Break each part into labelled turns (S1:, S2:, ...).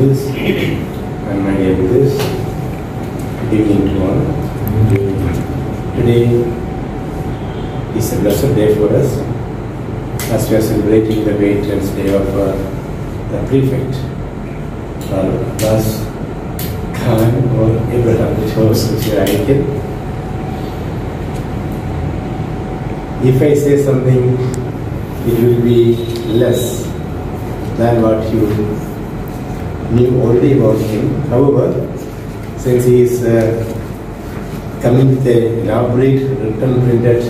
S1: brothers and my dear brothers, good evening to all. Today is a blessed day for us as we are celebrating the maintenance day of uh, the prefect, Abbas Khan or Abraham, which was I If I say something, it will be less than what you knew already about him. However, since he is uh, coming with a elaborate written printed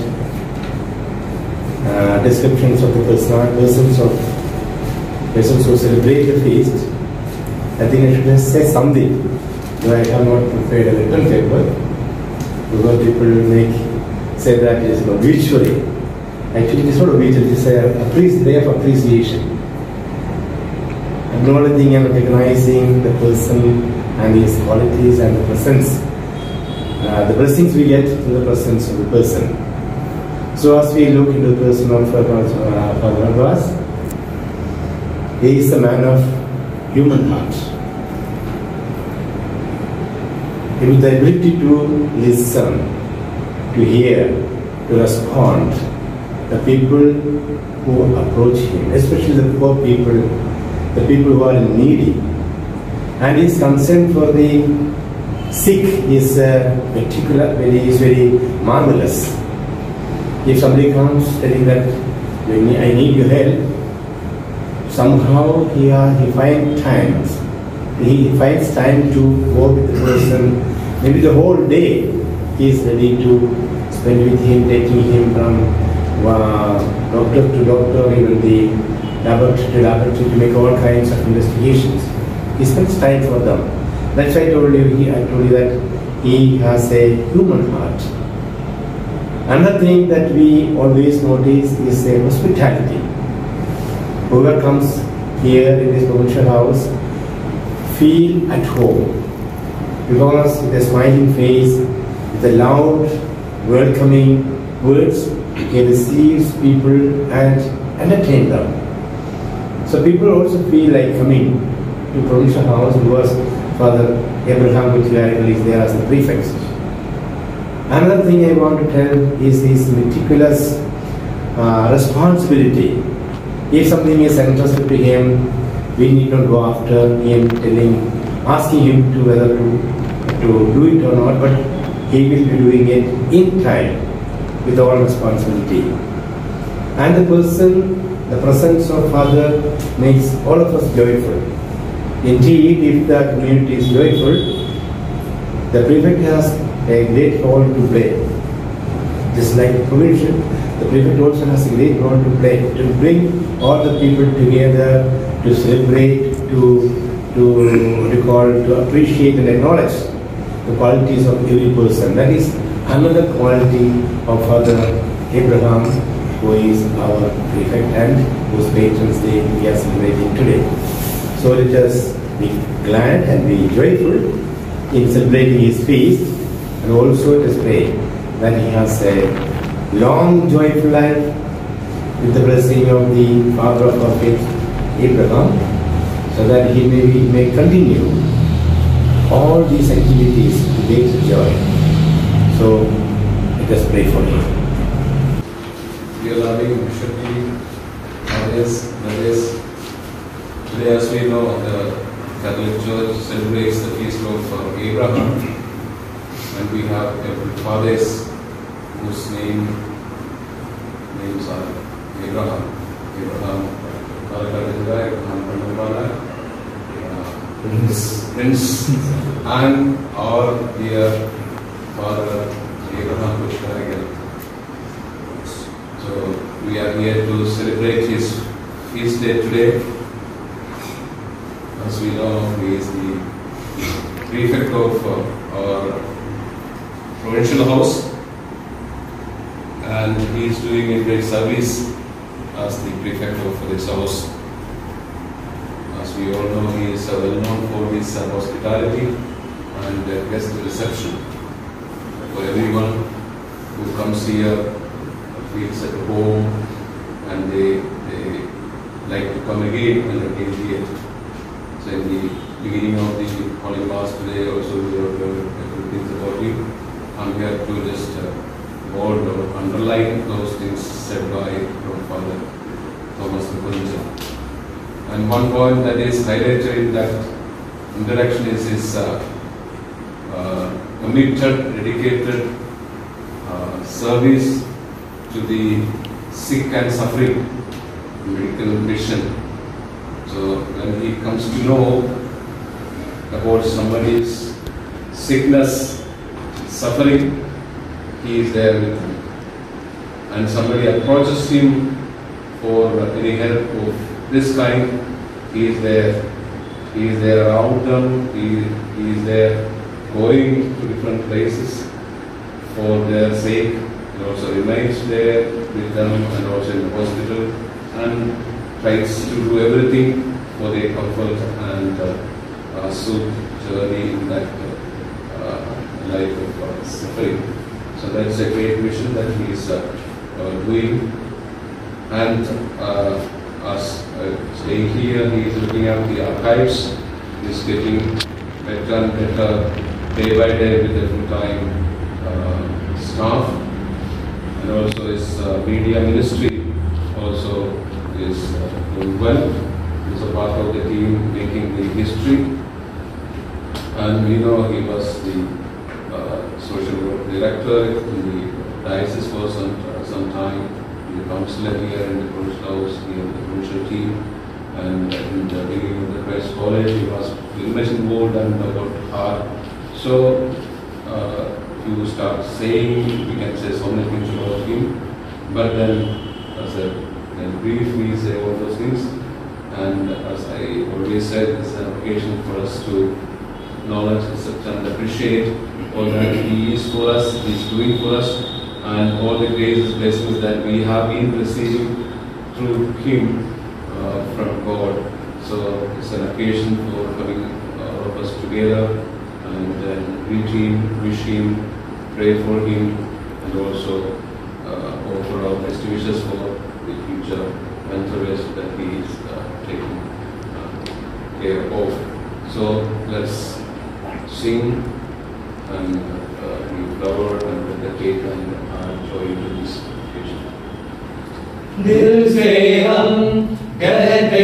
S1: uh, descriptions of the person, persons of persons who celebrate the feast, I think I should just say something. Though I have not prepared a written paper, because people make say that it is obituary. Actually, it is not obituary, it is a, a day of appreciation acknowledging and recognizing the person and his qualities and the presence, uh, the blessings we get in the presence of the person. So as we look into the person of uh, Father Abbas, he is a man of human heart. With the ability to listen, to hear, to respond, the people who approach him, especially the poor people the people who are needy. And his concern for the sick is uh, particular, very, is very marvelous. If somebody comes telling that I need your help, somehow he, uh, he finds time. He finds time to go with the person. Maybe the whole day he is ready to spend with him, taking him from uh, doctor to doctor, even the laboratory, laboratory to make all kinds of investigations. He spends time for them. That's why I told you, he, I told you that he has a human heart. Another thing that we always notice is a hospitality. Whoever comes here in this provincial house feel at home because with a smiling face, with a loud, welcoming words, he receives people and entertain them. So people also feel like coming to provincial house because Father Abraham Gutierrez is there as the prefect. Another thing I want to tell is his meticulous uh, responsibility. If something is entrusted to him, we need not go after him telling, asking him to whether to, to do it or not, but he will be doing it in time with all responsibility. And the person the presence of Father makes all of us joyful. Indeed, if the community is joyful, the prefect has a great role to play. Just like provincial, the prefect also has a great role to play to bring all the people together to celebrate, to to recall, to appreciate and acknowledge the qualities of every person. That is another quality of Father Abraham who is our prefect and whose patron's day we are celebrating today. So let us be glad and be joyful in celebrating his feast and also let us pray that he has a long joyful life with the blessing of the father of our faith, Abraham, so that he may, may continue all these activities to great joy. So let us pray for him
S2: dear loving missionary, mothers, mothers. Today, as we know, the Catholic Church celebrates the feast of uh, Abraham, and we have a fathers whose name names are Abraham, Abraham, Abraham Pandavana, Prince, Prince, and our dear Father Abraham Kochukarackal. Are here to celebrate his feast day today. As we know, he is the prefect of uh, our provincial house and he is doing a great service as the prefect of this house. As we all know, he is well known for his uh, hospitality and uh, guest reception for everyone who comes here feels at home and they, they like to come again and again here. So in the beginning of the Holy Mass today, also we have few things about him. I'm here to just uh, or underline those things said by Father Thomas Kunja. And one point that is highlighted in that introduction is his uh, uh, committed, dedicated uh, service to the sick and suffering medical mission. So when he comes to know about somebody's sickness, suffering, he is there with them. And somebody approaches him for any help of this kind, he is there. He is there around them, he, he is there going to different places for their sake. He also remains there with them and also in the hospital and tries to do everything for their comfort and uh, uh, soothe journey in that uh, life of uh, suffering. So that's a great mission that he is uh, uh, doing. And uh, uh, staying here, he is looking at the archives. He is getting better and better day by day with the full-time uh, staff. Uh, media ministry also is uh, doing well. He's a part of the team making the history. And we know he was the uh, social work director in the diocese for some, uh, some time, in the councillor here in the Prince House, here in the provincial team, and in the beginning of the Christ College, he was very much involved and about art. So, uh, you start saying, we can say so many things about him, but then, as a then briefly say all those things, and as I always said, it's an occasion for us to acknowledge, accept, and appreciate all that He is for us, He is doing for us, and all the graces, blessings that we have been receiving through Him uh, from God. So it's an occasion for coming uh, all of us together and then greet Him, wish Him, pray for Him, and also uh, offer our best wishes for the future mental rest that He is uh, taking uh, care of. So let's sing and uh, give flower and with the cake and uh, joy to this occasion.
S3: दिल से हम कहते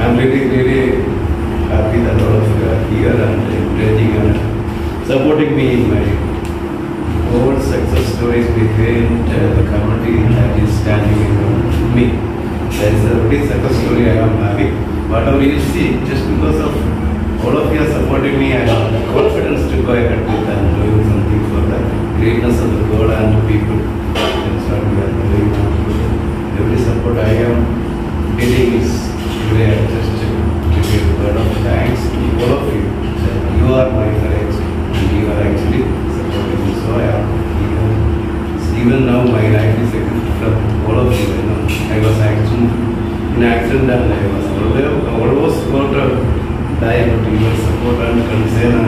S4: I'm really, really happy that all of you are here and encouraging and supporting me in my own success stories within uh, the community that is standing in me. That is a really success story I am having. Whatever you see, just because of all of you are supporting me, I have confidence to go ahead with and doing something for the greatness of the God and the people. I am getting is today I just give you a word of thanks to all of you. that You are my courage and you are actually supporting me. So I am even, even now my life is a gift from all of you. you know. I was actually in accident and I was almost almost about to die, but your support and concern